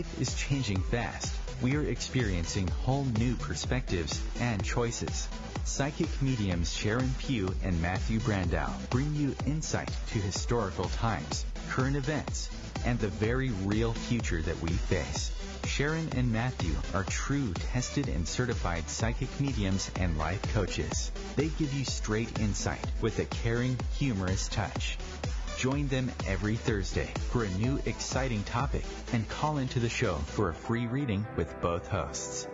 Life is changing fast. We are experiencing whole new perspectives and choices. Psychic mediums Sharon Pugh and Matthew Brandau bring you insight to historical times, current events, and the very real future that we face. Sharon and Matthew are true, tested, and certified psychic mediums and life coaches. They give you straight insight with a caring, humorous touch. Join them every Thursday for a new exciting topic and call into the show for a free reading with both hosts.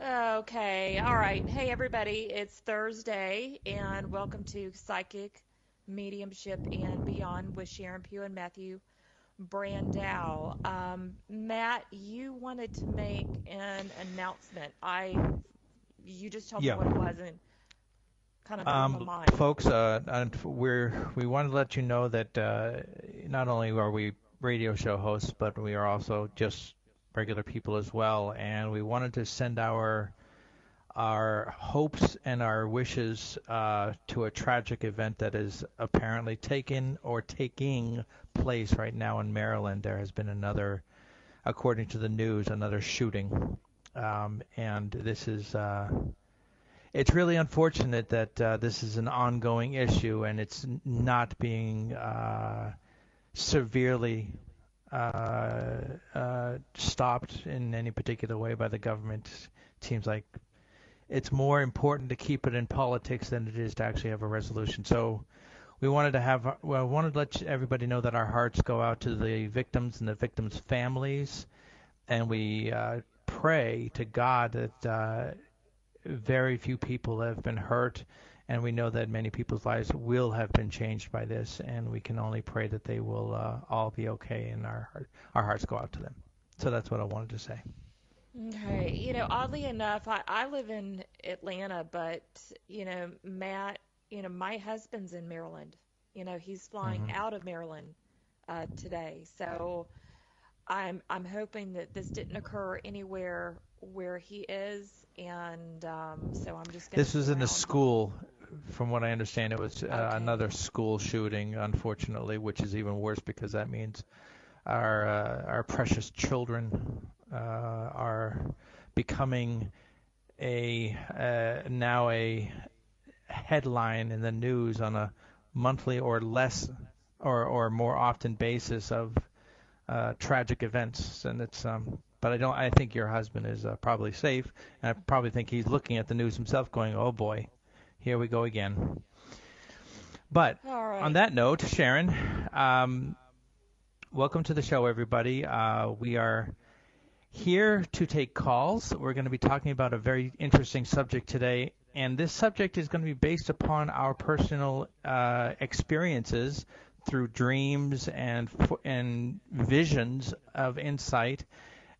Okay, all right. Hey, everybody, it's Thursday, and welcome to Psychic Mediumship and Beyond with Sharon Pugh and Matthew Brandau. Um, Matt, you wanted to make an announcement. I, you just told Yeah. me what it was, and kind of Um, mind. folks, uh, we're we want to let you know that uh, not only are we radio show hosts, but we are also just regular people as well, and we wanted to send our our hopes and our wishes uh, to a tragic event that is apparently taken or taking place right now in Maryland. There has been another, according to the news, another shooting, um, and this is. Uh, it's really unfortunate that uh, this is an ongoing issue and it's not being uh, severely uh, uh, stopped in any particular way by the government. It seems like it's more important to keep it in politics than it is to actually have a resolution. So we wanted to have, well, I wanted to let everybody know that our hearts go out to the victims and the victims' families, and we uh, pray to God that uh, very few people have been hurt, and we know that many people's lives will have been changed by this, and we can only pray that they will uh, all be okay, and our heart- our hearts go out to them. So that's what I wanted to say. Okay, you know, oddly enough, I, I live in Atlanta, but you know, Matt, you know, my husband's in Maryland. You know, he's flying Mhm. out of Maryland uh, today, so I'm I'm hoping that this didn't occur anywhere where he is, and um, so I'm just This was in a school, from what I understand. It was uh, Okay. another school shooting, unfortunately, which is even worse because that means our uh, our precious children uh, are becoming a uh, now a headline in the news on a monthly or less or or more often basis of uh, tragic events, and it's um. But I don't. I think your husband is uh, probably safe, and I probably think he's looking at the news himself, going, "Oh boy, here we go again." But right. on that note, Sharon, um, welcome to the show, everybody. Uh, we are here to take calls. We're going to be talking about a very interesting subject today, and this subject is going to be based upon our personal uh, experiences through dreams and and visions of insight,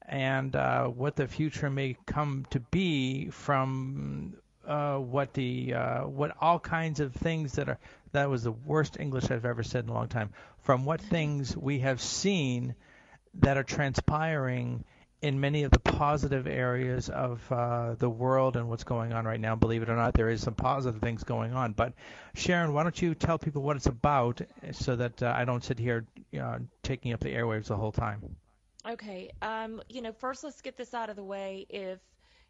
and uh, what the future may come to be from uh, what the uh, what all kinds of things that are that was the worst English I've ever said in a long time. From what things we have seen that are transpiring in many of the positive areas of uh, the world and what's going on right now. Believe it or not, there is some positive things going on. But Sharon, why don't you tell people what it's about so that uh, I don't sit here uh, taking up the airwaves the whole time? Okay. Um, you know, first let's get this out of the way. If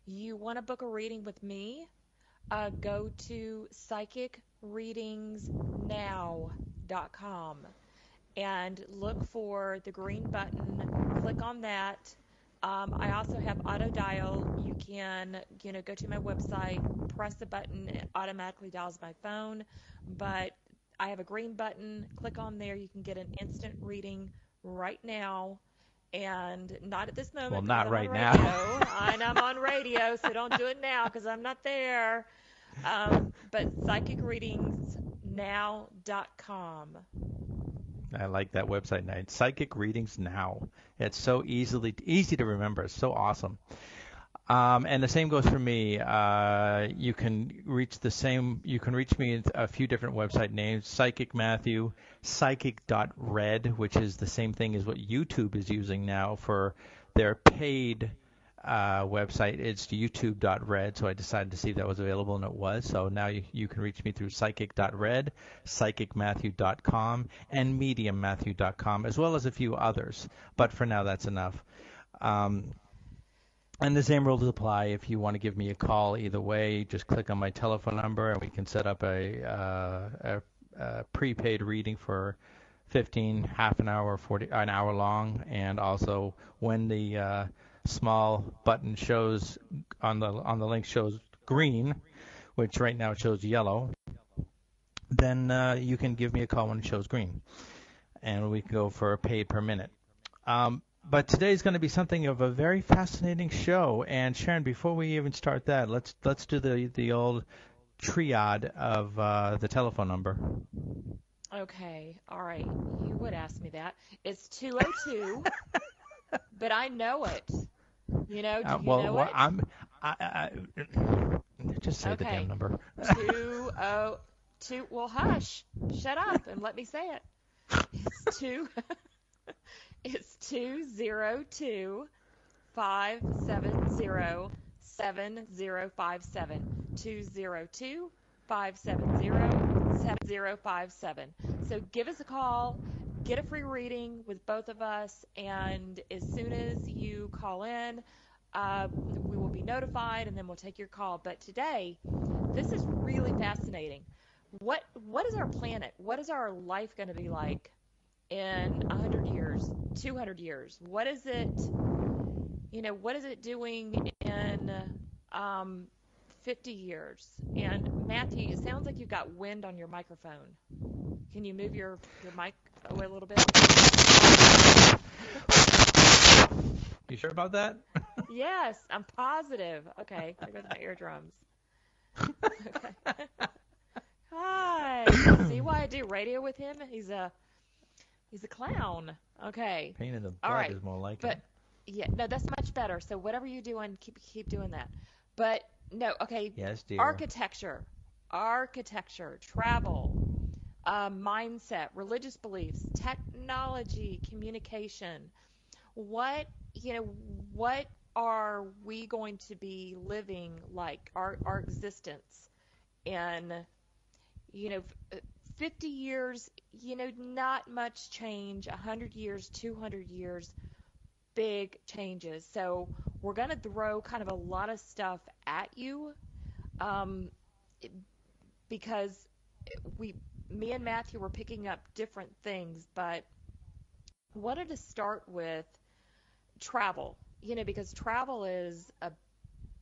you want to book a reading with me, uh, go to psychicreadingsnow.com and look for the green button. Click on that. Um, I also have auto dial. You can, you know, go to my website, press the button, it automatically dials my phone. But I have a green button. Click on there. You can get an instant reading right now. And not at this moment. Well, not right now. and I'm on radio, so don't do it now because I'm not there. Um, but psychicreadingsnow.com. I like that website name. Psychic Readings Now. It's so easily easy to remember. It's so awesome. Um, and the same goes for me. Uh, you can reach the same. You can reach me at a few different website names: Psychic Matthew, Psychic.red, which is the same thing as what YouTube is using now for their paid uh, website. It's youtube.red, so I decided to see if that was available, and it was. So now you, you can reach me through Psychic Red, psychic.red, psychicmatthew.com, and Medium mediummatthew.com, as well as a few others. But for now, that's enough. Um, and the same rules apply if you want to give me a call. Either way, just click on my telephone number, and we can set up a, uh, a, a prepaid reading for 15, half an hour, 40, an hour long, and also when the uh, small button shows on the on the link shows green, which right now shows yellow, then uh, you can give me a call when it shows green, and we can go for a paid per minute. Um, but today is going to be something of a very fascinating show. And Sharon, before we even start that, let's let's do the the old triad of uh, the telephone number. Okay, all right. You would ask me that. It's 202, but I know it. You know, do Uh, you well, know well, it? I'm. I, I, just say the Okay. damn number. two oh two. Well, hush, shut up, and let me say it. It's two. it's two zero two five seven zero seven zero five seven two zero two five seven zero seven zero five seven. So give us a call. Get a free reading with both of us, and as soon as you call in, uh, we will be notified, and then we'll take your call. But today, this is really fascinating. What what is our planet? What is our life going to be like in 100 years, 200 years? What is it? You know, what is it doing in um, 50 years? And Matthew, it sounds like you've got wind on your microphone. Can you move your your mic away a little bit? You sure about that? Yes, I'm positive. Okay, there goes my eardrums. Okay. Hi. See why I do radio with him? He's a he's a clown. Okay. Pain in the butt right, is more like But it. yeah, no, that's much better. So whatever you're doing, keep keep doing that. But no, okay. Yes, dear. Architecture, architecture, travel, uh, mindset, religious beliefs, technology, communication. What you know, what are we going to be living like our our existence in you know 50 years you know not much change. 100 years 200 years big changes. So we're going to throw kind of a lot of stuff at you um, because we me and Matthew were picking up different things but wanted to start with travel you know because travel is a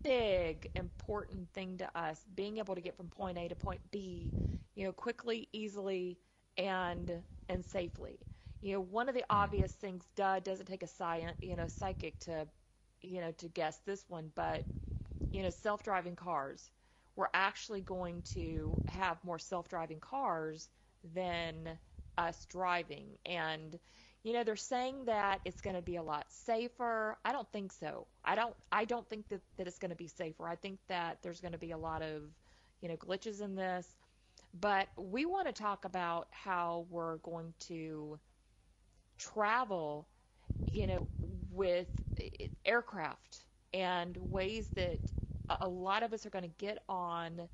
big important thing to us being able to get from point A to point B you know quickly easily and and safely. You know one of the mm-hmm. obvious things duh doesn't take a science you know psychic to you know to guess this one but you know self-driving cars. We're actually going to have more self-driving cars than us driving. And you know they're saying that it's going to be a lot safer. I don't think so. I don't i don't think that, that it's going to be safer. I think that there's going to be a lot of you know glitches in this. But we want to talk about how we're going to travel you know with aircraft and ways that a lot of us are going to get on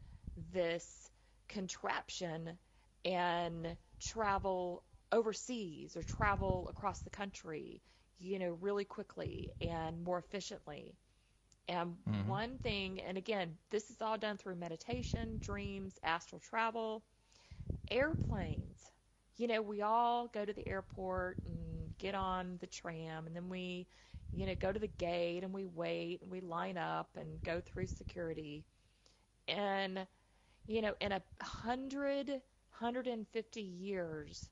this contraption and travel overseas or travel across the country, you know, really quickly and more efficiently. And Mhm. one thing, and again, this is all done through meditation, dreams, astral travel, airplanes. You know, we all go to the airport and get on the tram, and then we, you know, go to the gate and we wait and we line up and go through security. And, you know, in a hundred, hundred and fifty years,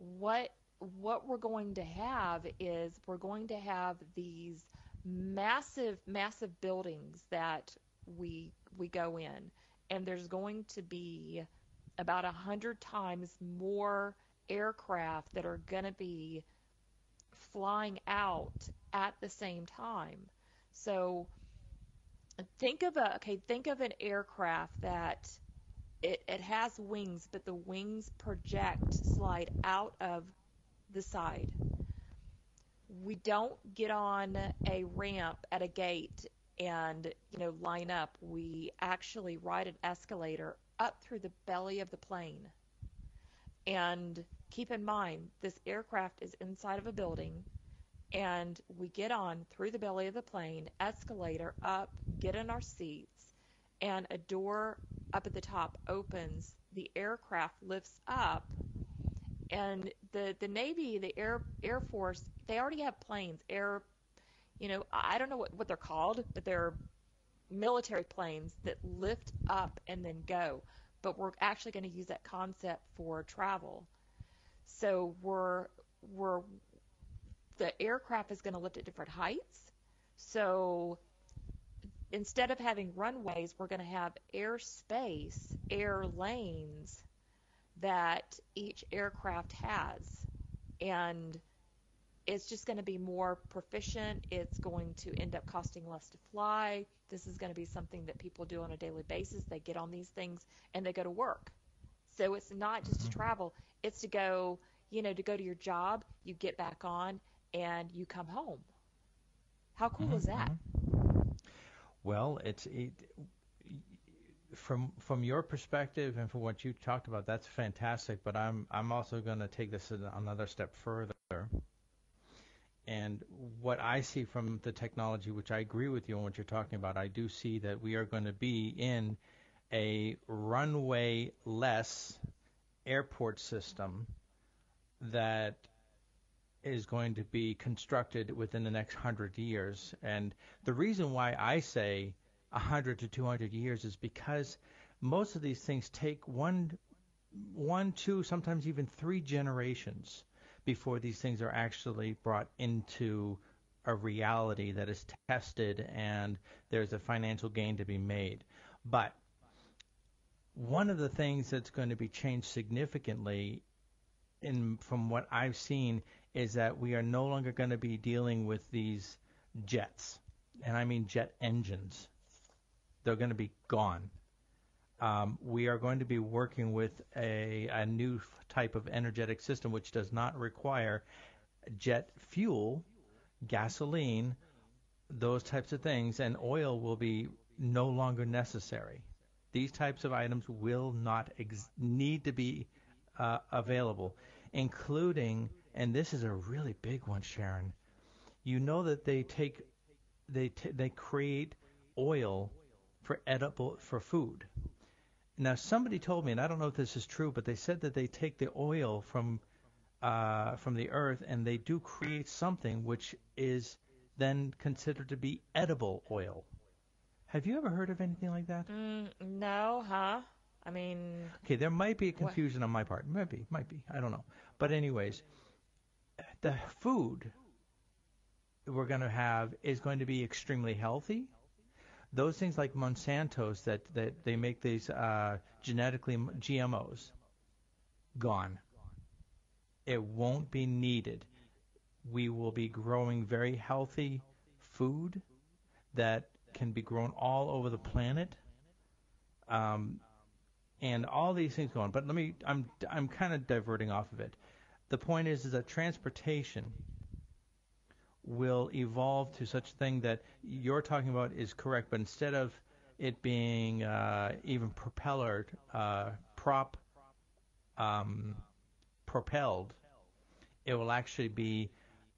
what what we're going to have is we're going to have these massive massive buildings that we we go in and there's going to be about a hundred times more aircraft that are going to be flying out at the same time. So think of a okay think of an aircraft that it, it has wings, but the wings project, slide out of the side. we don't get on a ramp at a gate and you know line up. We actually ride an escalator up through the belly of the plane. And keep in mind, this aircraft is inside of a building, and we get on through the belly of the plane, escalator up, get in our seats, and a door up at the top opens. The aircraft lifts up, and the the Navy, the Air Air Force, they already have planes, air, you know, I don't know what what they're called, but they're military planes that lift up and then go. But we're actually going to use that concept for travel. So we're we're the aircraft is going to lift at different heights. So instead of having runways, we're going to have airspace, air lanes that each aircraft has. And it's just going to be more proficient. It's going to end up costing less to fly. This is going to be something that people do on a daily basis. They get on these things and they go to work. So it's not just to mm-hmm. travel, it's to go, you know, to go to your job, you get back on and you come home. How cool mm-hmm. is that? Well, it's it, from from your perspective and from what you talked about, that's fantastic. But I'm I'm also going to take this another step further. And what I see from the technology, which I agree with you on what you're talking about, I do see that we are going to be in a runway less airport system that is going to be constructed within the next 100 years. And the reason why I say 100 to 200 years is because most of these things take one, one, two, sometimes even three generations before these things are actually brought into a reality that is tested and there's a financial gain to be made. But one of the things that's going to be changed significantly in from what I've seen is that we are no longer going to be dealing with these jets, and I mean jet engines. They're going to be gone. Um, we are going to be working with a, a new type of energetic system which does not require jet fuel, gasoline, those types of things, and oil will be no longer necessary. These types of items will not ex- need to be uh, available, including and this is a really big one, Sharon. You know that they take they t- they create oil for edible for food. Now somebody told me, and I don't know if this is true, but they said that they take the oil from uh, from the earth and they do create something which is then considered to be edible oil. Have you ever heard of anything like that? Mm, no, huh? I mean, okay, there might be a confusion what? on my part. Maybe, might be. I don't know. But anyways, the food we're going to have is going to be extremely healthy. Those things like Monsanto's that, that they make these uh, genetically GMOs, gone. It won't be needed. We will be growing very healthy food that can be grown all over the planet. Um, and all these things going. But let me, I'm, I'm kind of diverting off of it. The point is, is that transportation will evolve to such a thing that you're talking about is correct, but instead of it being uh, even propeller uh, prop um, propelled, it will actually be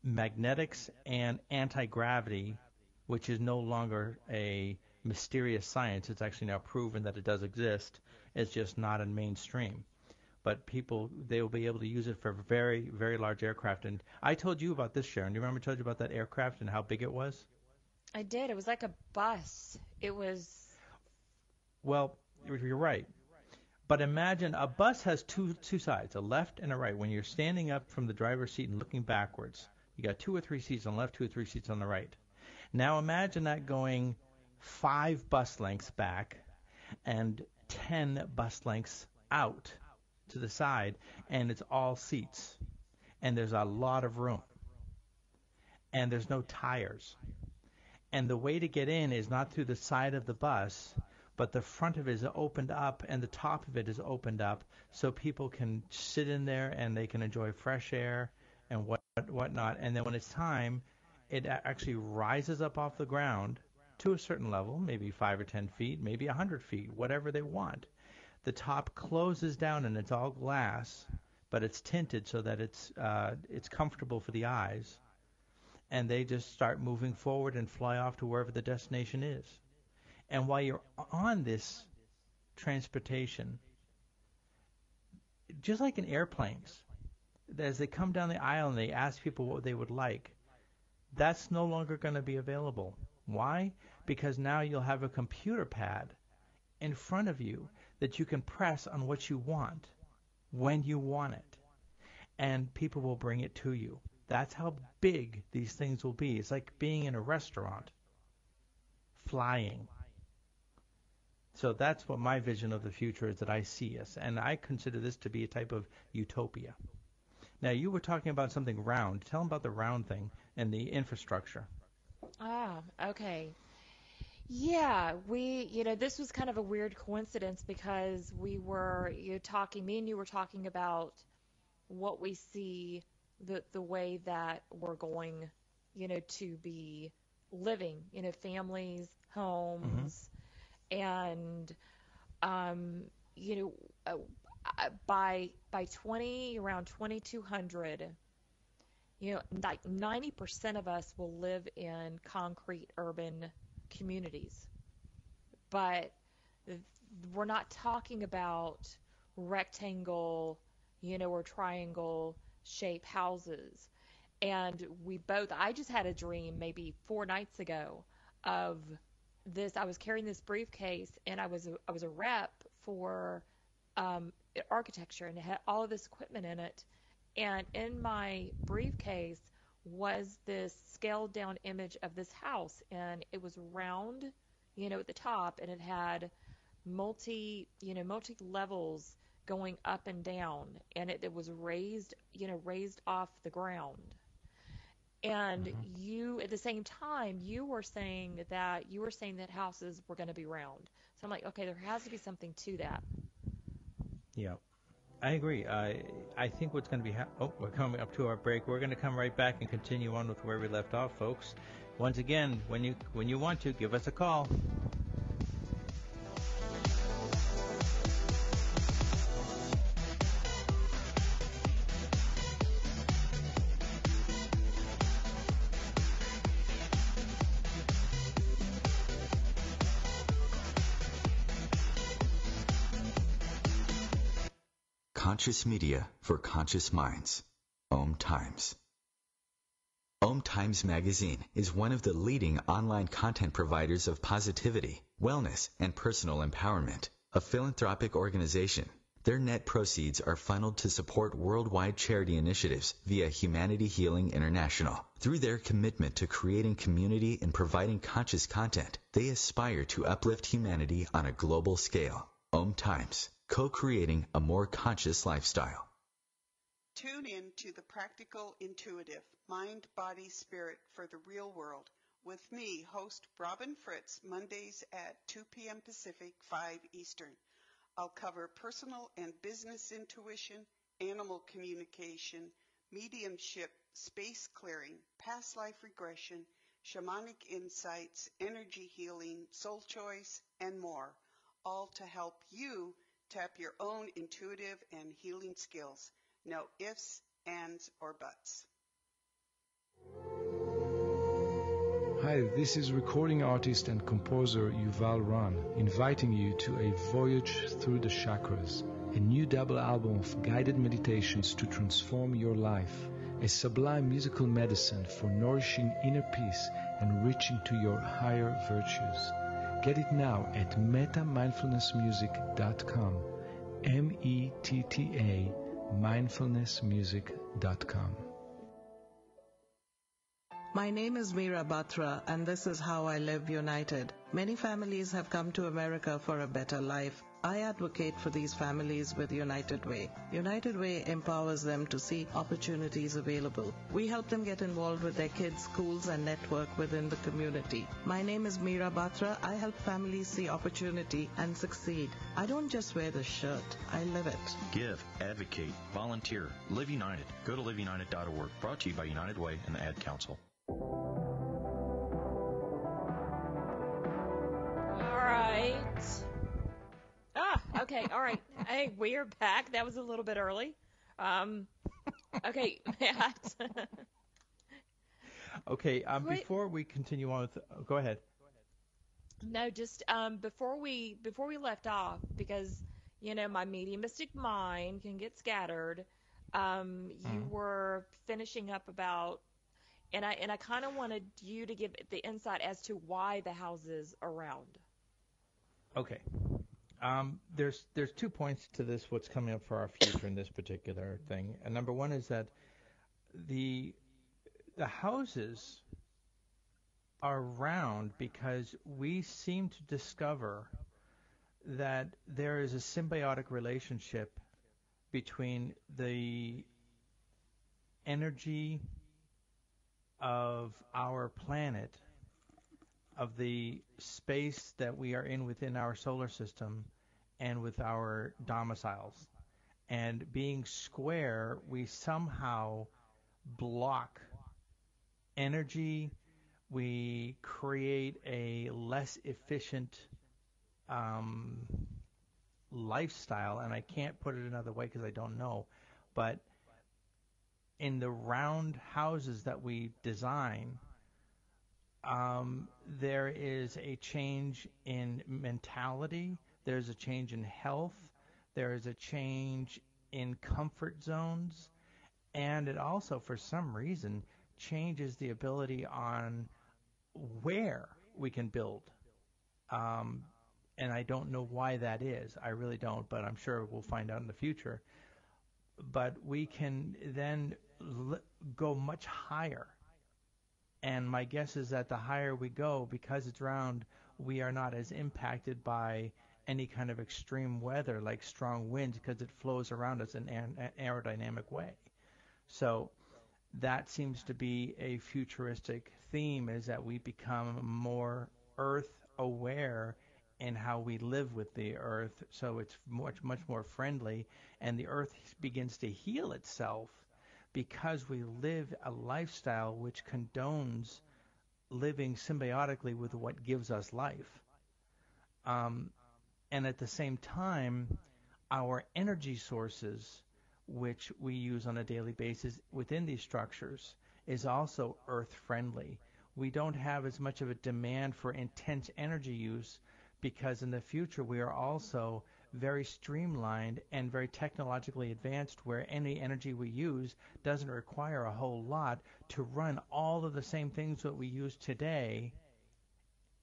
magnetics and anti gravity, which is no longer a mysterious science. It's actually now proven that it does exist. It's just not in mainstream but people they will be able to use it for very very large aircraft. And I told you about this, Sharon. Do you remember I told you about that aircraft and how big it was? I did. It was like a bus. It was. Well, you're right. But imagine a bus has two two sides, a left and a right. When you're standing up from the driver's seat and looking backwards, you got two or three seats on the left, two or three seats on the right. Now imagine that going five bus lengths back and ten bus lengths out to the side, and it's all seats, and there's a lot of room, and there's no tires. And the way to get in is not through the side of the bus, but the front of it is opened up and the top of it is opened up so people can sit in there and they can enjoy fresh air and what whatnot. And then when it's time, it actually rises up off the ground to a certain level, maybe five or ten feet, maybe a hundred feet, whatever they want. The top closes down and it's all glass, but it's tinted so that it's uh, it's comfortable for the eyes. And they just start moving forward and fly off to wherever the destination is. And while you're on this transportation, just like in airplanes, as they come down the aisle and they ask people what they would like, that's no longer going to be available. Why? Because now you'll have a computer pad in front of you that you can press on what you want when you want it. And people will bring it to you. That's how big these things will be. It's like being in a restaurant, flying. So that's what my vision of the future is that I see us. And I consider this to be a type of utopia. Now, you were talking about something round. Tell them about the round thing and the infrastructure. Ah, okay. Yeah, we, you know, this was kind of a weird coincidence because we were, you talking, me and you were talking about what we see the the way that we're going, you know, to be living, you know, families, homes, mm-hmm. and um, you know, uh, by by 20 around 2200 you know like 90% of us will live in concrete urban communities but we're not talking about rectangle you know or triangle shape houses and we both i just had a dream maybe four nights ago of this i was carrying this briefcase and i was a, i was a rep for um, architecture and it had all of this equipment in it. And in my briefcase was this scaled down image of this house and it was round, you know, at the top and it had multi, you know, multi levels going up and down and it, it was raised, you know, raised off the ground. And mm-hmm. you, at the same time, you were saying that you were saying that houses were going to be round. So I'm like, okay, there has to be something to that. Yeah, I agree. I I think what's going to be ha- oh we're coming up to our break. We're going to come right back and continue on with where we left off, folks. Once again, when you when you want to, give us a call. Conscious media for conscious minds. Om Times. Om Times Magazine is one of the leading online content providers of positivity, wellness, and personal empowerment. A philanthropic organization, their net proceeds are funneled to support worldwide charity initiatives via Humanity Healing International. Through their commitment to creating community and providing conscious content, they aspire to uplift humanity on a global scale. Om Times co-creating a more conscious lifestyle. Tune in to the Practical Intuitive Mind, Body, Spirit for the Real World with me, host Robin Fritz, Mondays at 2 p.m. Pacific, 5 Eastern. I'll cover personal and business intuition, animal communication, mediumship, space clearing, past life regression, shamanic insights, energy healing, soul choice, and more, all to help you Tap your own intuitive and healing skills. No ifs, ands, or buts. Hi, this is recording artist and composer Yuval Ran, inviting you to a voyage through the chakras, a new double album of guided meditations to transform your life, a sublime musical medicine for nourishing inner peace and reaching to your higher virtues. Get it now at mettamindfulnessmusic.com. M E T T A mindfulnessmusic.com. My name is Meera Batra, and this is How I Live United. Many families have come to America for a better life I advocate for these families with United Way. United Way empowers them to see opportunities available. We help them get involved with their kids, schools, and network within the community. My name is Meera Batra. I help families see opportunity and succeed. I don't just wear the shirt, I live it. Give, advocate, volunteer, live united. Go to liveunited.org. Brought to you by United Way and the Ad Council. Okay. All right. Hey, we're back. That was a little bit early. Um, okay, Matt. Okay, um, Wait. before we continue on with, oh, go ahead. no, just um, before we before we left off, because you know my mediumistic mind can get scattered. Um, you Mhm. were finishing up about, and I and I kind of wanted you to give the insight as to why the houses around. Okay. Um, there's there's two points to this. What's coming up for our future in this particular thing, and number one is that the the houses are round because we seem to discover that there is a symbiotic relationship between the energy of our planet of the space that we are in within our solar system and with our domiciles. And being square, we somehow block energy, we create a less efficient um, lifestyle, and I can't put it another way because I don't know, but in the round houses that we design, um, there is a change in mentality, there's a change in health, there is a change in comfort zones, and it also, for some reason, changes the ability on where we can build. Um, and I don't know why that is. I really don't, but I'm sure we'll find out in the future. But we can then l- go much higher. And my guess is that the higher we go, because it's round, we are not as impacted by any kind of extreme weather like strong winds because it flows around us in an aerodynamic way. So that seems to be a futuristic theme is that we become more earth aware in how we live with the earth so it's much much more friendly and the earth begins to heal itself because we live a lifestyle which condones living symbiotically with what gives us life um, and at the same time our energy sources which we use on a daily basis within these structures is also earth friendly. We don't have as much of a demand for intense energy use because in the future we are also very streamlined and very technologically advanced where any energy we use doesn't require a whole lot to run all of the same things that we use today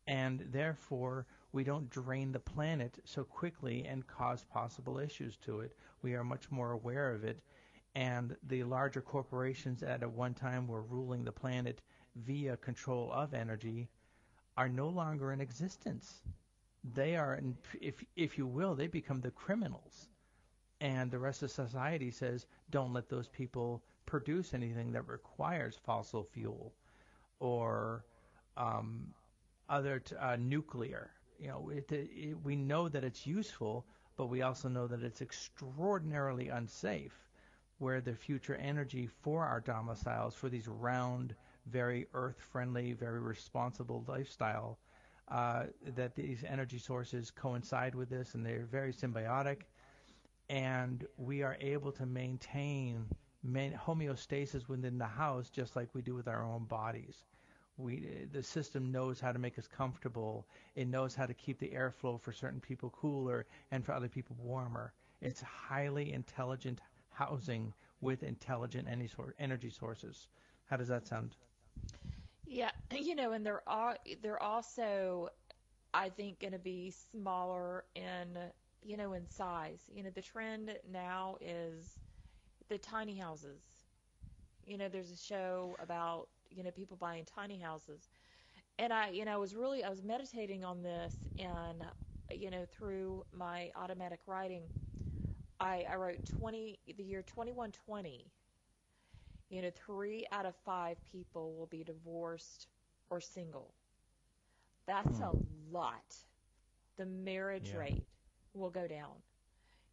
and therefore we don't drain the planet so quickly and cause possible issues to it. We are much more aware of it. And the larger corporations that at one time were ruling the planet via control of energy are no longer in existence. They are, if, if you will, they become the criminals. And the rest of society says, don't let those people produce anything that requires fossil fuel or um, other t- uh, nuclear. You know, it, it, we know that it's useful, but we also know that it's extraordinarily unsafe. Where the future energy for our domiciles, for these round, very earth-friendly, very responsible lifestyle, uh, that these energy sources coincide with this, and they're very symbiotic, and we are able to maintain main homeostasis within the house just like we do with our own bodies we the system knows how to make us comfortable. It knows how to keep the airflow for certain people cooler and for other people warmer. It's highly intelligent housing with intelligent energy sources. How does that sound? Yeah, you know, and they're all they're also, I think, going to be smaller in you know in size. You know, the trend now is the tiny houses. You know, there's a show about you know people buying tiny houses, and I you know I was really I was meditating on this, and you know, through my automatic writing, I, I wrote 20, the year 2120. You know, three out of five people will be divorced or single. That's Hmm. a lot. The marriage Yeah. rate will go down.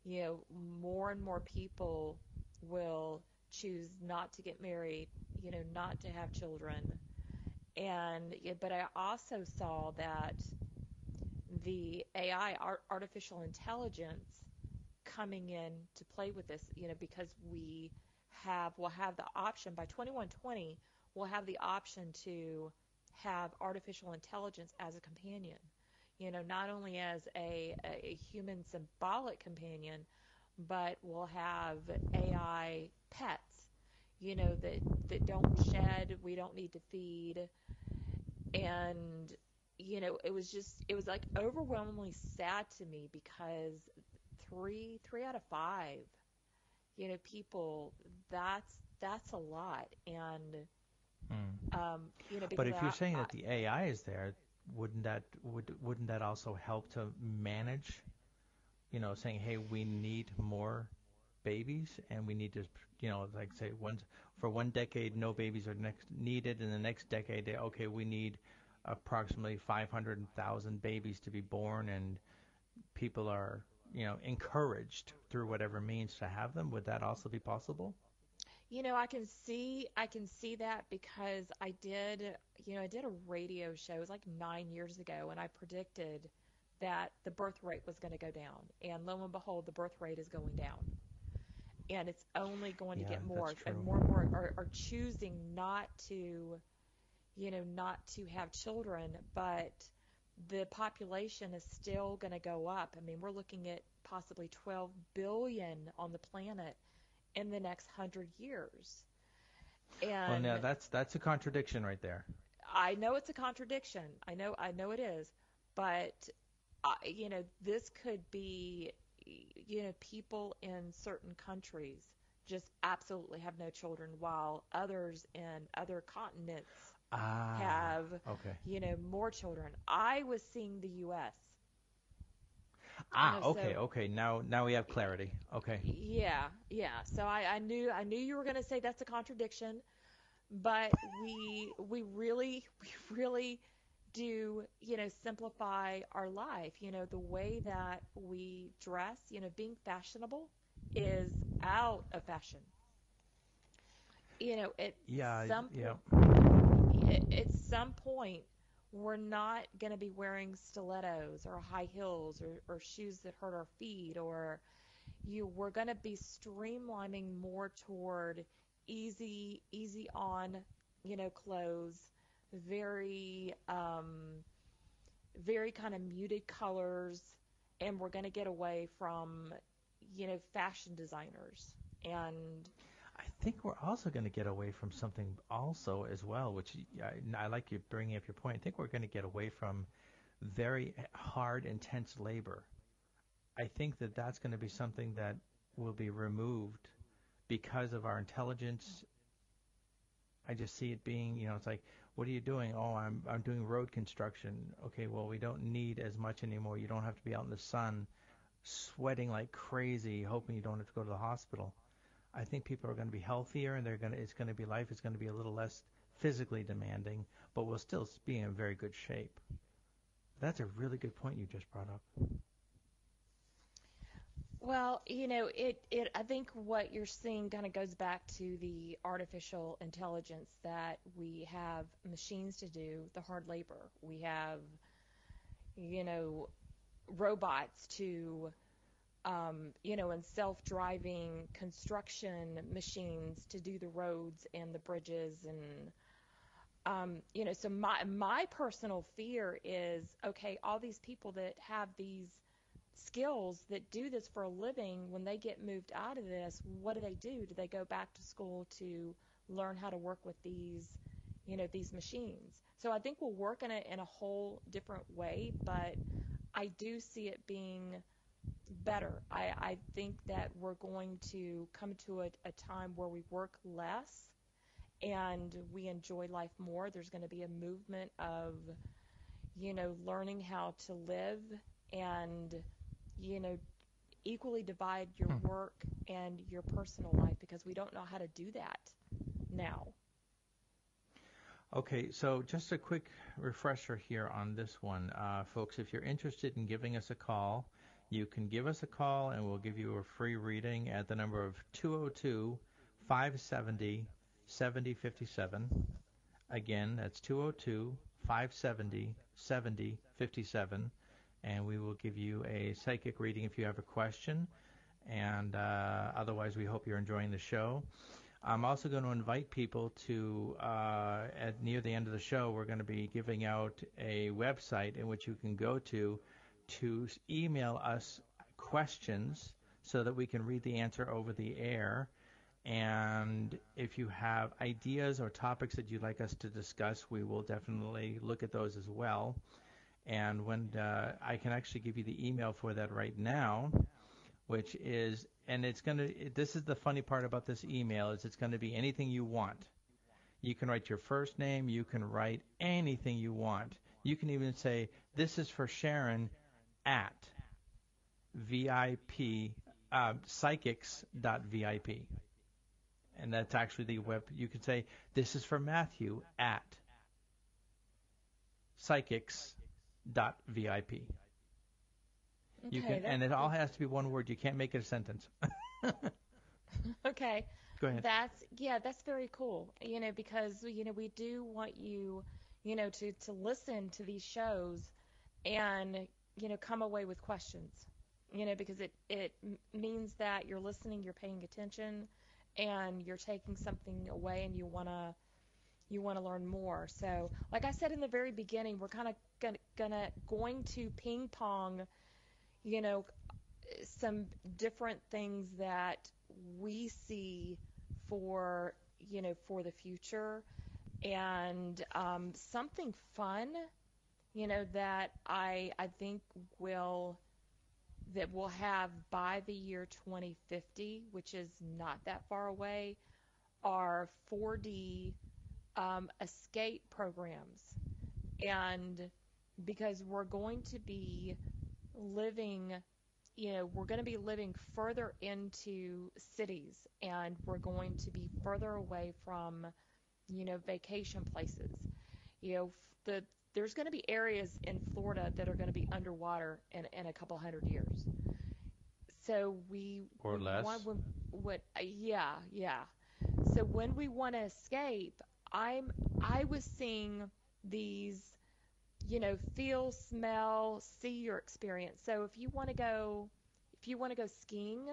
You know, more and more people will choose not to get married, you know, not to have children. And yeah, but I also saw that the AI, ar- artificial intelligence, coming in to play with this, you know, because we have will have the option by 2120, we'll have the option to have artificial intelligence as a companion. You know, not only as a, a human symbolic companion, but we'll have AI pets, you know, that, that don't shed, we don't need to feed. And, you know, it was just, it was like overwhelmingly sad to me because three, three out of five, you know, people, that's, that's a lot. And, Hmm. um, you know, But if you're I- saying I- that the AI is there, wouldn't that would wouldn't that also help to manage? You know, saying, hey, we need more babies, and we need to, you know, like say, one for one decade, no babies are next needed, and the next decade, they, okay, we need approximately 500,000 babies to be born, and people are, you know, encouraged through whatever means to have them. Would that also be possible? You know, I can see I can see that because I did, you know, I did a radio show. It was like 9 years ago and I predicted that the birth rate was going to go down. And lo and behold, the birth rate is going down. And it's only going Yeah, to get more and more and more are, are choosing not to, you know, not to have children, but the population is still going to go up. I mean, we're looking at possibly 12 billion on the planet in the next hundred years. Well, And now that's that's a contradiction right there. I know it's a contradiction. I know I know it is, but I, you know this could be you know people in certain countries just absolutely have no children while others in other continents Ah, have okay. you know more children. I was seeing the US. Ah, know, okay, so- okay. Now now we have clarity. Okay. Yeah, yeah. So I, I knew I knew you were going to say that's a contradiction, but we we really we really do you know simplify our life. You know the way that we dress. You know being fashionable is out of fashion. You know at Yeah, some yeah. At, some point we're not going to be wearing stilettos or high heels or, or shoes that hurt our feet or you we're going to be streamlining more toward easy easy on you know clothes very um very kind of muted colors and we're going to get away from you know fashion designers. And think we're also going to get away from something also as well, which I, I like you bringing up your point. I think we're going to get away from very hard, intense labor. I think that that's going to be something that will be removed because of our intelligence. I just see it being, you know, it's like, what are you doing? Oh, I'm I'm doing road construction. Okay, well, we don't need as much anymore. You don't have to be out in the sun, sweating like crazy, hoping you don't have to go to the hospital. I think people are going to be healthier, and they're going to. It's going to be life is going to be a little less physically demanding, but we'll still be in very good shape. That's a really good point you just brought up. Well, you know, it, it I think what you're seeing kind of goes back to the artificial intelligence that we have machines to do the hard labor. We have, you know, robots to, um, you know, and self-driving construction machines to do the roads and the bridges and, um, you know, so my my personal fear is okay, all these people that have these skills that do this for a living, when they get moved out of this, what do they do? Do they go back to school to learn how to work with these, you know, these machines? So I think we'll work in it in a whole different way, but I do see it being better. I, I think that we're going to come to a, a time where we work less and we enjoy life more. There's going to be a movement of, you know, learning how to live and you know equally divide your Hmm. work and your personal life because we don't know how to do that now. Okay, so just a quick refresher here on this one. Uh, folks, if you're interested in giving us a call, you can give us a call and we'll give you a free reading at the number of 202 570 7057. Again, that's 202 570 7057. And we will give you a psychic reading if you have a question. And uh, otherwise, we hope you're enjoying the show. I'm also going to invite people to, uh, at near the end of the show, we're going to be giving out a website in which you can go to to email us questions so that we can read the answer over the air. And if you have ideas or topics that you'd like us to discuss, we will definitely look at those as well. And when uh, I can actually give you the email for that right now, which is and it's going to this is the funny part about this email is it's going to be anything you want you can write your first name you can write anything you want you can even say this is for sharon at vip uh, psychics.vip and that's actually the web you can say this is for matthew at psychics.vip you Okay, can, and it all has to be one word. You can't make it a sentence. Okay. Go ahead. That's yeah, that's very cool. You know, because you know we do want you, you know, to to listen to these shows, and you know come away with questions. You know, because it it means that you're listening, you're paying attention, and you're taking something away, and you wanna you want to learn more. So, like I said in the very beginning, we're kind of gonna, gonna going to ping pong, you know, some different things that we see for you know for the future and um, something fun you know that I I think will that we'll have by the year 2050 which is not that far away are 4D um, escape programs and because we're going to be living you know, we're going to be living further into cities and we're going to be further away from, you know, vacation places. You know, the there's going to be areas in Florida that are going to be underwater in, in a couple hundred years. So we Or less. want- what, uh, yeah, yeah. So when we want to escape, I'm I was seeing these you know, feel, smell, see your experience. So if you want to go, if you want to go skiing,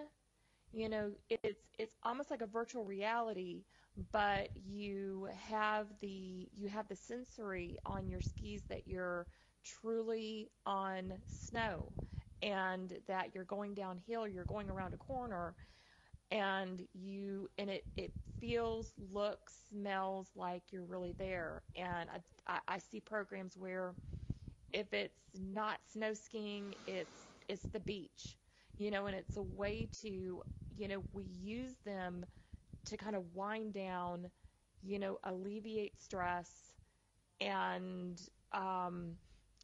you know, it's it's almost like a virtual reality, but you have the you have the sensory on your skis that you're truly on snow, and that you're going downhill, you're going around a corner, and you and it it feels, looks, smells like you're really there. And I, I, I see programs where if it's not snow skiing, it's it's the beach, you know, and it's a way to, you know, we use them to kind of wind down, you know, alleviate stress, and um,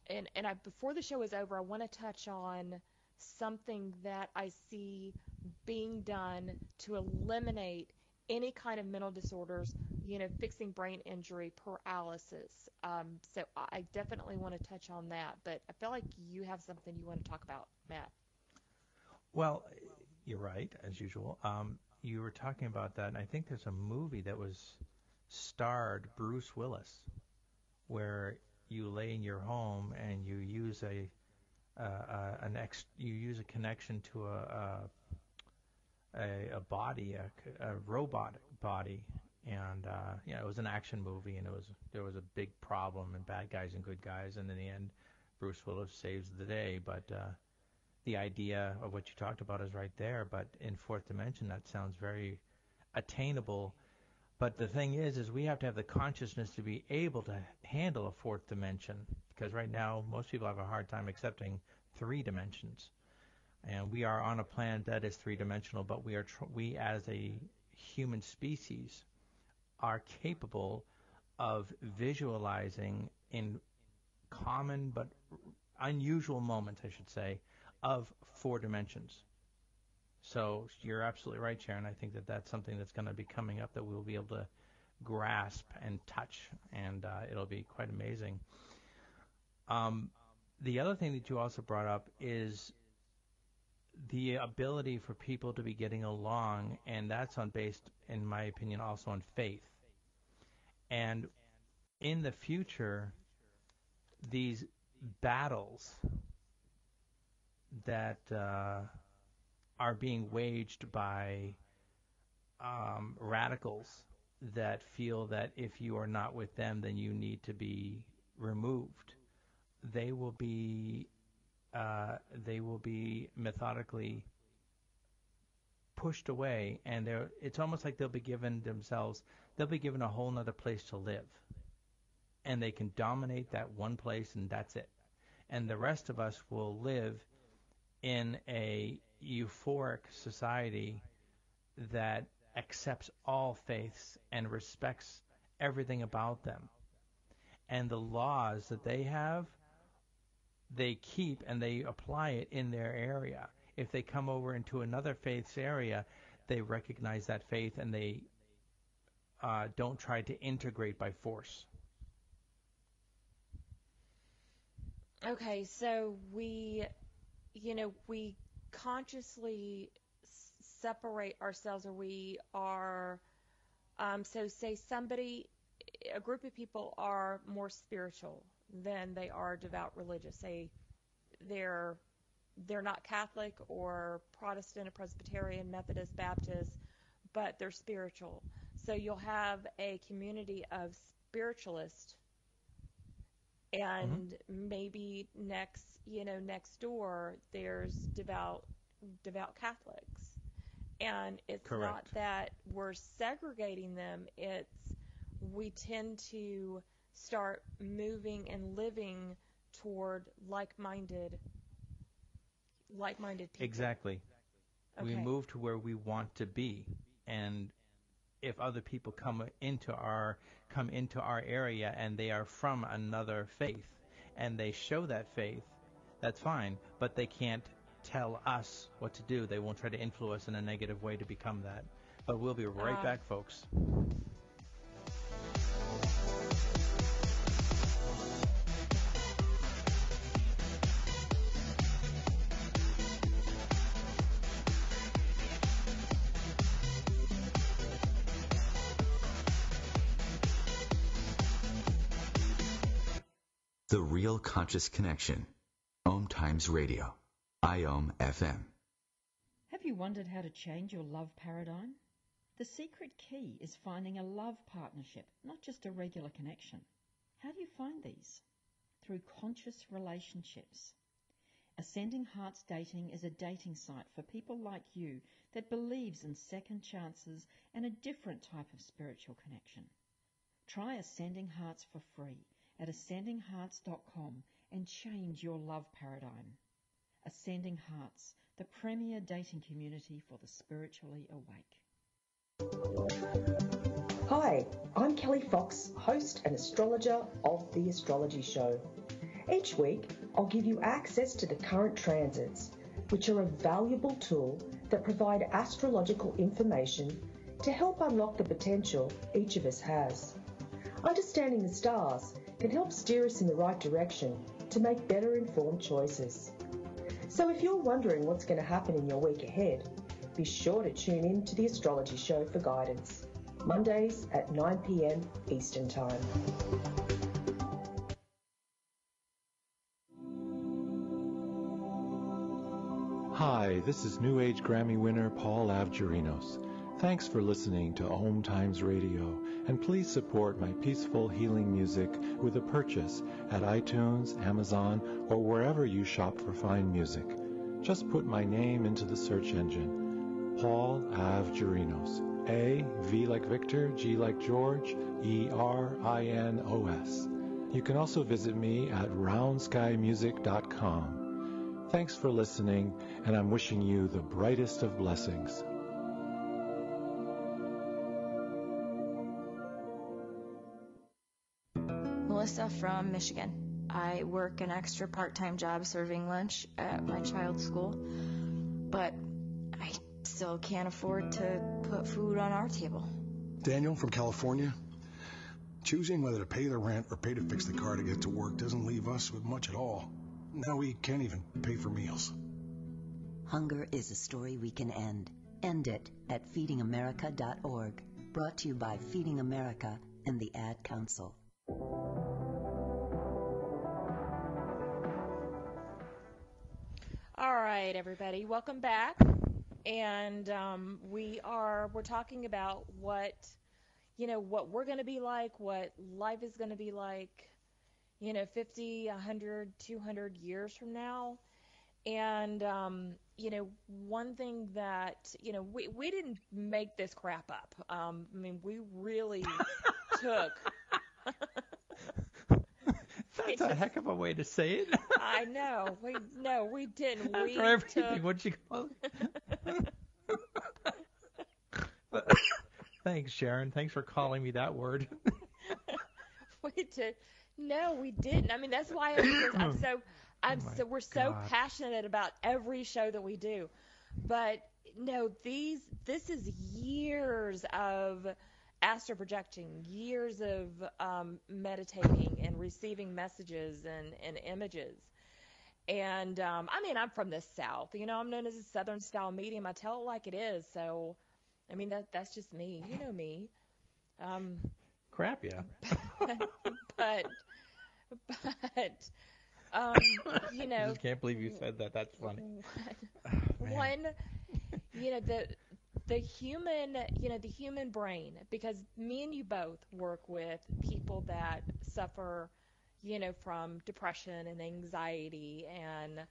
and and I before the show is over, I want to touch on something that I see being done to eliminate any kind of mental disorders, you know, fixing brain injury, paralysis. Um, so I definitely want to touch on that, but I feel like you have something you want to talk about, Matt. Well, you're right, as usual. Um, you were talking about that, and I think there's a movie that was starred Bruce Willis, where you lay in your home and you use a uh, an ex you use a connection to a a, a, body, a, a robot body, and uh, yeah, it was an action movie, and it was there was a big problem and bad guys and good guys, and in the end, Bruce Willis saves the day, but. Uh, the idea of what you talked about is right there, but in fourth dimension, that sounds very attainable. But the thing is, is we have to have the consciousness to be able to handle a fourth dimension, because right now most people have a hard time accepting three dimensions, and we are on a planet that is three dimensional. But we are tr- we as a human species are capable of visualizing in common but unusual moments, I should say, of four dimensions. So you're absolutely right, Sharon. And I think that that's something that's going to be coming up that we'll be able to grasp and touch, and uh, it'll be quite amazing. Um, the other thing that you also brought up is the ability for people to be getting along, and that's on based, in my opinion, also on faith. And in the future, these battles that uh, are being waged by um, radicals that feel that if you are not with them, then you need to be removed. They will be uh, they will be methodically pushed away, and it's almost like they'll be given themselves they'll be given a whole other place to live, and they can dominate that one place, and that's it. And the rest of us will live in a euphoric society that accepts all faiths and respects everything about them. And the laws that they have, they keep and they apply it in their area. If they come over into another faith's area, they recognize that faith and they uh, don't try to integrate by force. Okay, so we, you know, we consciously separate ourselves or we are um, so say somebody a group of people are more spiritual than they are devout religious. Say they're they're not catholic or protestant or presbyterian methodist baptist but they're spiritual. So you'll have a community of spiritualists and mm-hmm. maybe next you know next door there's devout devout catholics and it's Correct. not that we're segregating them, it's we tend to start moving and living toward like-minded like-minded people. Exactly. Okay. We move to where we want to be and if other people come into our come into our area and they are from another faith and they show that faith, that's fine, but they can't tell us what to do. They won't try to influence us in a negative way to become that. But we'll be right uh, back, folks. The Real Conscious Connection. Om Times Radio. IOM FM. Have you wondered how to change your love paradigm? The secret key is finding a love partnership, not just a regular connection. How do you find these? Through conscious relationships. Ascending Hearts Dating is a dating site for people like you that believes in second chances and a different type of spiritual connection. Try Ascending Hearts for free at ascendinghearts.com and change your love paradigm. Ascending Hearts, the premier dating community for the spiritually awake. Hi, I'm Kelly Fox, host and astrologer of The Astrology Show. Each week, I'll give you access to the current transits, which are a valuable tool that provide astrological information to help unlock the potential each of us has. Understanding the stars can help steer us in the right direction to make better informed choices. So if you're wondering what's going to happen in your week ahead, be sure to tune in to the Astrology Show for guidance. Mondays at 9 pm Eastern Time. Hi, this is New Age Grammy winner Paul Avgerinos. Thanks for listening to Om Times Radio, and please support my peaceful healing music with a purchase at iTunes, Amazon, or wherever you shop for fine music. Just put my name into the search engine. Paul Avgerinos. A, V like Victor, G like George, E R I N O S. You can also visit me at roundskymusic.com. Thanks for listening, and I'm wishing you the brightest of blessings. From Michigan. I work an extra part time job serving lunch at my child's school, but I still can't afford to put food on our table. Daniel from California. Choosing whether to pay the rent or pay to fix the car to get to work doesn't leave us with much at all. Now we can't even pay for meals. Hunger is a story we can end. End it at feedingamerica.org. Brought to you by Feeding America and the Ad Council. Right, everybody, welcome back. And um, we are we're talking about what you know what we're going to be like, what life is going to be like, you know, 50, 100, 200 years from now. And um, you know, one thing that you know we we didn't make this crap up. Um, I mean, we really took. That's a heck of a way to say it. I know. We no, we didn't. After we everything, took, what'd you call it? Thanks, Sharon. Thanks for calling me that word. we did. No, we didn't. I mean, that's why I'm, I'm so. I'm Oh so. We're so God. passionate about every show that we do, but no, these. This is years of astral projecting, years of um, meditating and receiving messages and, and images. And um, I mean, I'm from the South. You know, I'm known as a Southern style medium. I tell it like it is. So, I mean, that that's just me. You know me. Um, Crap, yeah. but but um, you I know, just can't believe you said that. That's funny. one, you know, the the human, you know, the human brain, because me and you both work with people that suffer, you know, from depression and anxiety and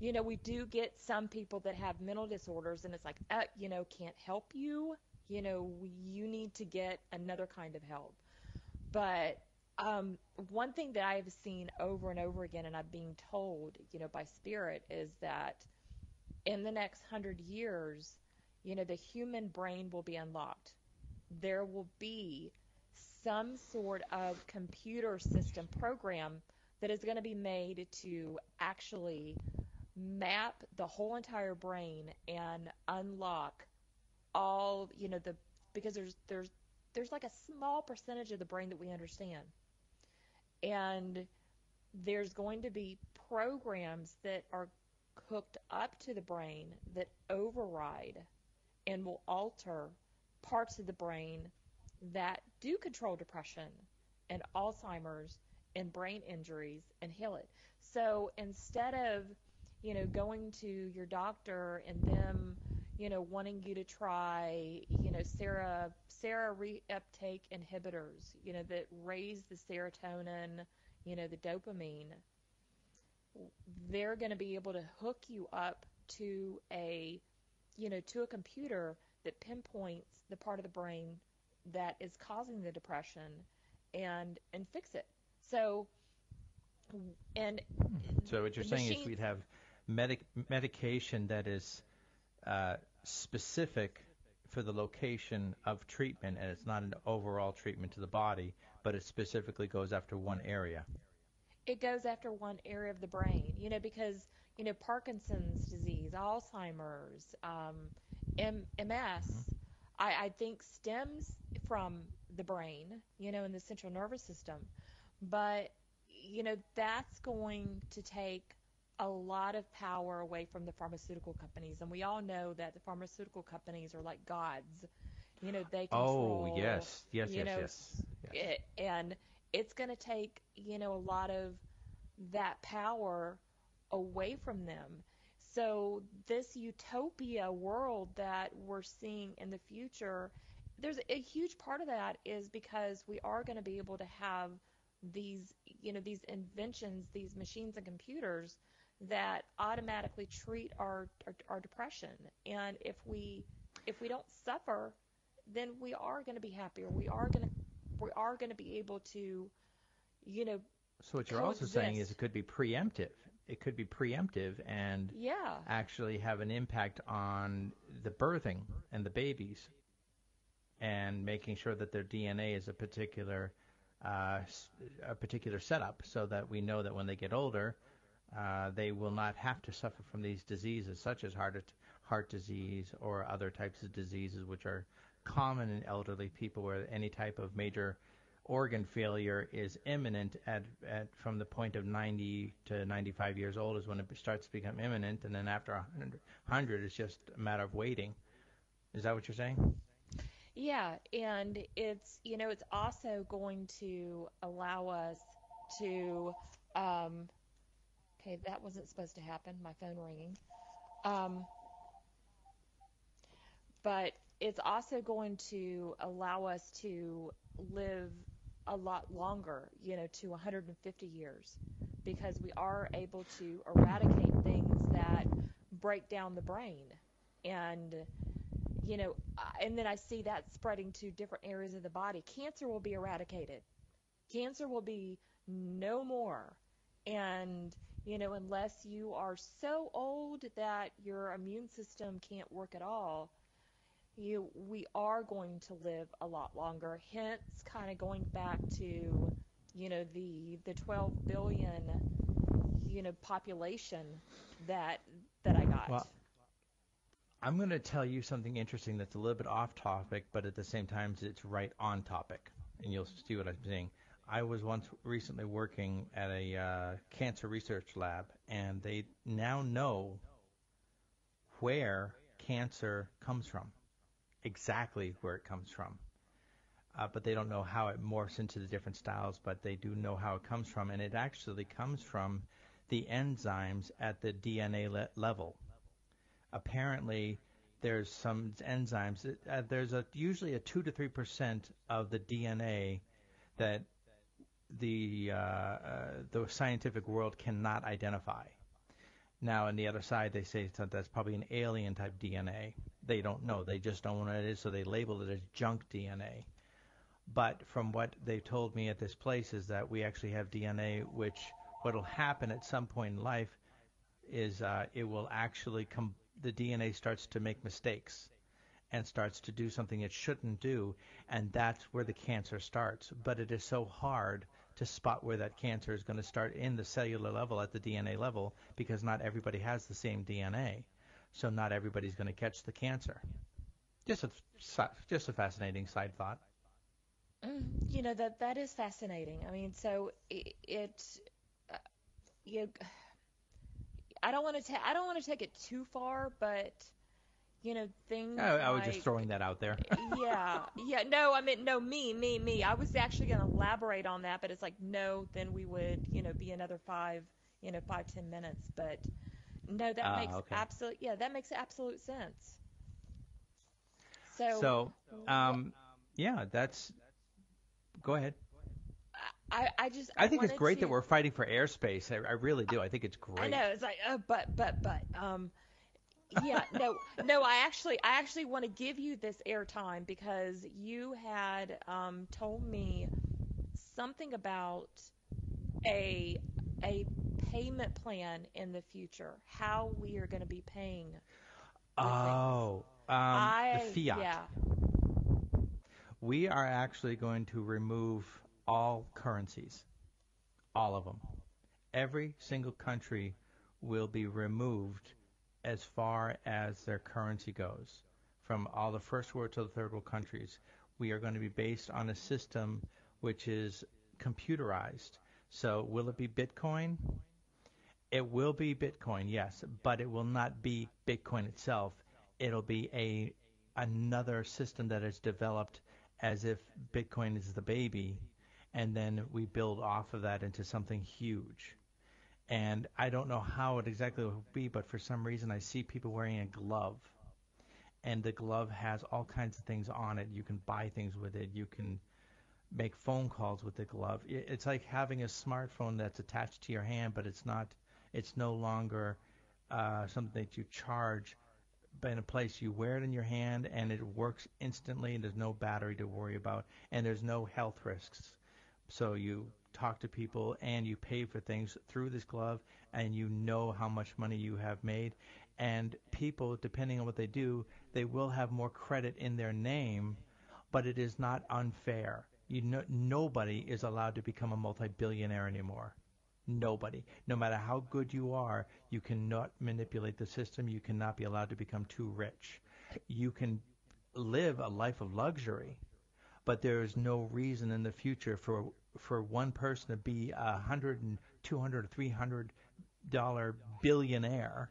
you know, we do get some people that have mental disorders and it's like, uh, you know, can't help you. You know, you need to get another kind of help. But um, one thing that I have seen over and over again, and I'm being told, you know, by spirit, is that in the next hundred years, you know, the human brain will be unlocked. There will be some sort of computer system program that is going to be made to actually map the whole entire brain and unlock all, you know, the because there's there's there's like a small percentage of the brain that we understand. And there's going to be programs that are hooked up to the brain that override and will alter parts of the brain that do control depression and Alzheimer's and brain injuries and heal it. So instead of, you know, going to your doctor and them, you know, wanting you to try, you know, Sarah Sarah reuptake inhibitors, you know, that raise the serotonin, you know, the dopamine, they're going to be able to hook you up to a, you know, to a computer that pinpoints the part of the brain that is causing the depression and and fix it. So and So what you're saying is we'd have medic- medication that is uh, specific for the location of treatment, and it's not an overall treatment to the body, but it specifically goes after one area. it goes after one area of the brain, you know, because you know Parkinson's disease, Alzheimer's, um, M- MS, I, I think stems from the brain, you know, in the central nervous system, but you know that's going to take a lot of power away from the pharmaceutical companies, and we all know that the pharmaceutical companies are like gods, you know, they control. Oh, yes. Yes, yes, know, yes. it, and it's going to take you know a lot of that power away from them. So this utopia world that we're seeing in the future there's a huge part of that is because we are going to be able to have these you know these inventions these machines and computers that automatically treat our our, our depression. And if we if we don't suffer then we are going to be happier. We are going to we are going to be able to you know So what you're also saying is it could be preemptive. It could be preemptive and Yeah. actually have an impact on the birthing and the babies and making sure that their DNA is a particular uh, a particular setup so that we know that when they get older, uh, they will not have to suffer from these diseases such as heart heart disease or other types of diseases which are common in elderly people where any type of major organ failure is imminent at, at from the point of 90 to 95 years old is when it starts to become imminent and then after 100, 100 it's just a matter of waiting. Is that what you're saying? Yeah and it's you know it's also going to allow us to um, okay that wasn't supposed to happen. My phone ringing. Um, but it's also going to allow us to live a lot longer, you know, to 150 years, because we are able to eradicate things that break down the brain. And, you know, and then I see that spreading to different areas of the body. Cancer will be eradicated. Cancer will be no more. And, you know, unless you are so old that your immune system can't work at all, you we are going to live a lot longer. Hence, kind of going back to you know the the 12 billion you know population that that I got. Well, I'm going to tell you something interesting that's a little bit off topic, but at the same time it's right on topic, and you'll see what I'm saying. I was once recently working at a uh, cancer research lab, and they now know where cancer comes from exactly where it comes from. Uh, but they don't know how it morphs into the different styles, but they do know how it comes from. And it actually comes from the enzymes at the DNA le- level. Apparently, there's some enzymes. Uh, there's a usually a two to three percent of the DNA that the uh, uh, the scientific world cannot identify. Now, on the other side, they say that that's probably an alien type DNA. They don't know. They just don't know what it is, so they label it as junk DNA. But from what they've told me at this place is that we actually have DNA, which what will happen at some point in life is uh, it will actually come. The DNA starts to make mistakes and starts to do something it shouldn't do, and that's where the cancer starts. But it is so hard to spot where that cancer is going to start in the cellular level at the DNA level because not everybody has the same DNA. So not everybody's going to catch the cancer. Just a just a fascinating side thought. Mm, you know that that is fascinating. I mean, so it, it uh, you I don't want to ta- I don't want to take it too far, but you know, things. I, I was like, just throwing that out there. yeah, yeah. No, I mean, no, me, me, me. I was actually going to elaborate on that, but it's like, no, then we would, you know, be another five, you know, five ten minutes. But no, that uh, makes okay. absolute, yeah, that makes absolute sense. So. So, um, yeah, that's. Go ahead. I, I just. I, I think it's great to, that we're fighting for airspace. I, I really do. I think it's great. I know. It's like, uh, but, but, but, um yeah, no, no. I actually, I actually want to give you this airtime because you had um, told me something about a a payment plan in the future. How we are going to be paying. Oh, um, I, the fiat. Yeah. We are actually going to remove all currencies, all of them. Every single country will be removed as far as their currency goes, from all the first world to the third world countries. We are going to be based on a system which is computerized. So, will it be Bitcoin? It will be Bitcoin, yes, but it will not be Bitcoin itself. It'll be a another system that is developed as if Bitcoin is the baby, and then we build off of that into something huge and I don't know how it exactly will be, but for some reason I see people wearing a glove, and the glove has all kinds of things on it. You can buy things with it. You can make phone calls with the glove. It's like having a smartphone that's attached to your hand, but it's not. It's no longer uh, something that you charge, but in a place you wear it in your hand and it works instantly, and there's no battery to worry about, and there's no health risks. So you talk to people and you pay for things through this glove and you know how much money you have made and people depending on what they do they will have more credit in their name but it is not unfair You know, nobody is allowed to become a multi-billionaire anymore. Nobody. No matter how good you are, you cannot manipulate the system. You cannot be allowed to become too rich. You can live a life of luxury, but there is no reason in the future for for one person to be a hundred and two hundred three hundred dollar billionaire,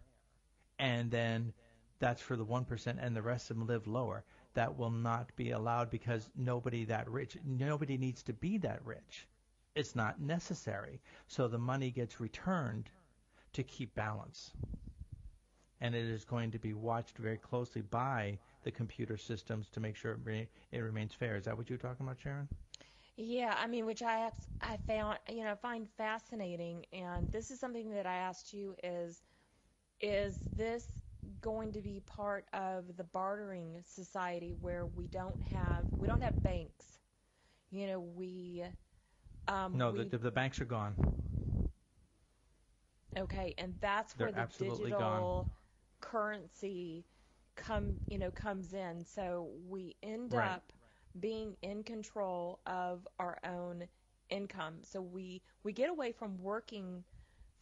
and then that's for the one percent, and the rest of them live lower. That will not be allowed because nobody that rich, nobody needs to be that rich. It's not necessary. So the money gets returned to keep balance. And it is going to be watched very closely by the computer systems to make sure it, re- it remains fair. Is that what you're talking about, Sharon? Yeah, I mean, which I I found you know find fascinating, and this is something that I asked you is is this going to be part of the bartering society where we don't have we don't have banks, you know we um, no we, the, the banks are gone. Okay, and that's They're where the digital gone. currency come you know comes in. So we end Right. up being in control of our own income. So we we get away from working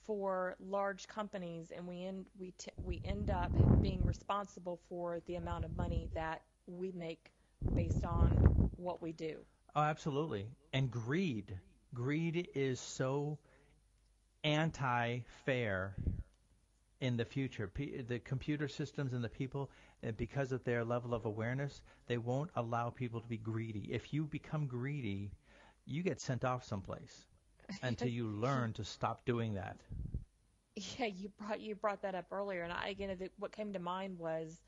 for large companies, and we end we t- we end up being responsible for the amount of money that we make based on what we do. Oh, absolutely. And greed. Greed is so anti-fair in the future. P- the computer systems and the people, uh, because of their level of awareness, they won't allow people to be greedy. If you become greedy, you get sent off someplace until you learn to stop doing that. Yeah, you brought you brought that up earlier, and I again, what came to mind was,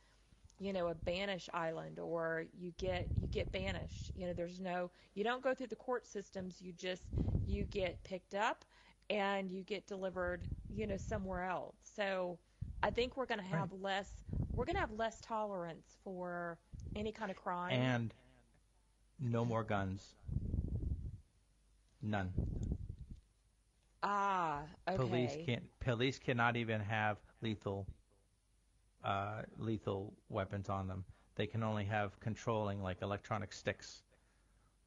you know, a banish island, or you get you get banished. You know, there's no, you don't go through the court systems. You just you get picked up, and you get delivered, you know, somewhere else. So, I think we're going to have less, we're going to have less tolerance for any kind of crime. And no more guns. None. ah, okay. Police can't. Police cannot even have lethal, uh, lethal weapons on them. They can only have controlling, like electronic sticks,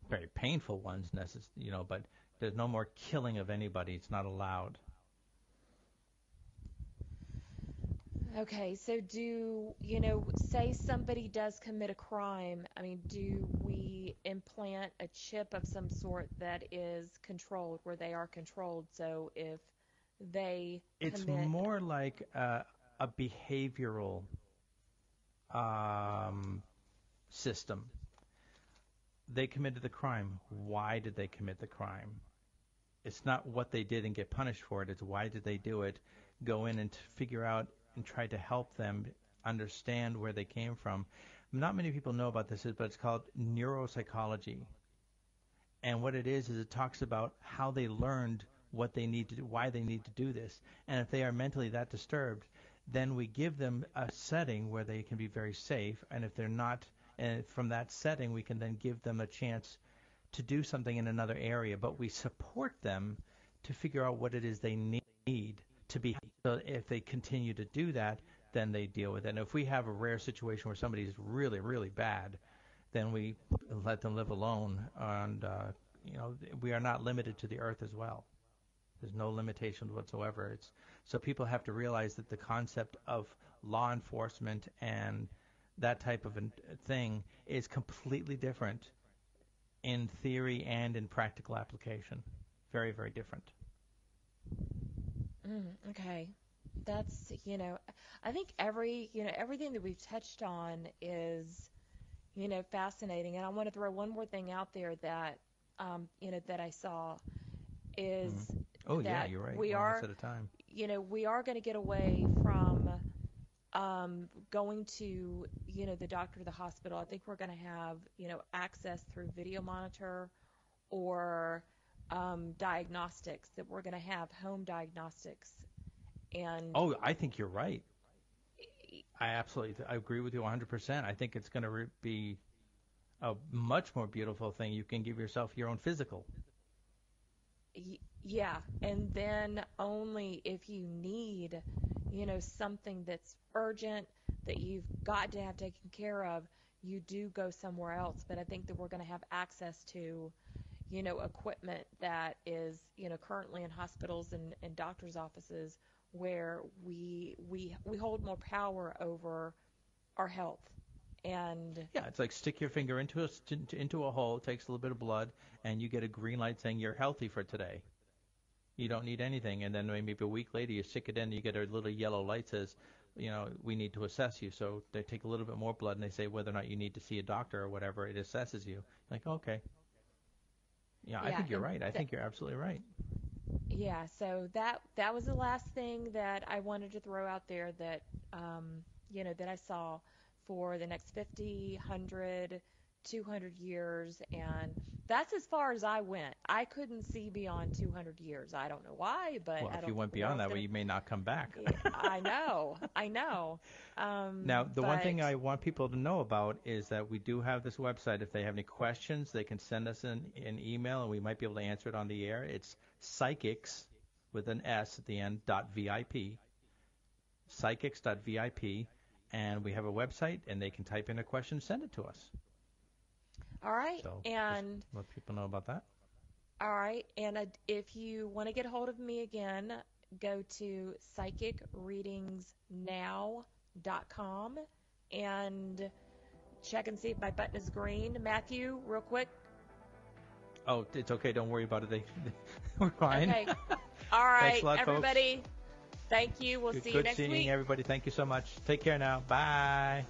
very painful ones, necess- you know. But there's no more killing of anybody. It's not allowed. Okay, so do, you know, say somebody does commit a crime, I mean, do we implant a chip of some sort that is controlled, where they are controlled, so if they It's commit more like a, a behavioral um, system. They committed the crime. Why did they commit the crime? It's not what they did and get punished for it. It's why did they do it? Go in and figure out and try to help them understand where they came from. Not many people know about this, but it's called neuropsychology. And what it is is it talks about how they learned what they need to do, why they need to do this. And if they are mentally that disturbed, then we give them a setting where they can be very safe. And if they're not, and from that setting, we can then give them a chance to do something in another area. But we support them to figure out what it is they need to be. So if they continue to do that, then they deal with it. And if we have a rare situation where somebody is really, really bad, then we let them live alone. And uh, you know, we are not limited to the earth as well. There's no limitations whatsoever. It's so people have to realize that the concept of law enforcement and that type of an- thing is completely different in theory and in practical application. Very, very different. Mm, okay. That's, you know, I think every, you know, everything that we've touched on is, you know, fascinating. And I want to throw one more thing out there that, um, you know, that I saw is Oh yeah, you're right. we One are, at a time. you know, we are going to get away from um, going to, you know, the doctor or the hospital. I think we're going to have, you know, access through video monitor or um, diagnostics that we're going to have home diagnostics. And Oh, I think you're right. I absolutely I agree with you 100%. I think it's going to re- be a much more beautiful thing. You can give yourself your own physical. Yeah, and then only if you need, you know, something that's urgent that you've got to have taken care of, you do go somewhere else. But I think that we're going to have access to you know, equipment that is, you know, currently in hospitals and, and doctors' offices where we we we hold more power over our health. And Yeah, it's like stick your finger into a into a hole, takes a little bit of blood, and you get a green light saying you're healthy for today. You don't need anything, and then maybe a week later you stick it in, and you get a little yellow light says, you know, we need to assess you. So they take a little bit more blood, and they say whether or not you need to see a doctor or whatever. It assesses you. Like okay. Yeah, I think you're right. I think you're absolutely right. Yeah, so that that was the last thing that I wanted to throw out there that um, you know that I saw for the next 50, 100, 200 years and that's as far as I went. I couldn't see beyond 200 years. I don't know why, but Well, if you went beyond that, well, you may not come back. I know. I know. Um, Now, the one thing I want people to know about is that we do have this website. If they have any questions, they can send us an, an email, and we might be able to answer it on the air. It's psychics with an S at the end dot VIP, psychics.vip, and we have a website, and they can type in a question, send it to us. All right. So, and Let people know about that. All right. And if you want to get a hold of me again, go to psychicreadingsnow.com and check and see if my button is green. Matthew, real quick. Oh, it's okay. Don't worry about it. They, we're fine. Okay. All right, lot, folks. Thank you. We'll Good, see you next week. Good seeing everybody. Thank you so much. Take care now. Bye.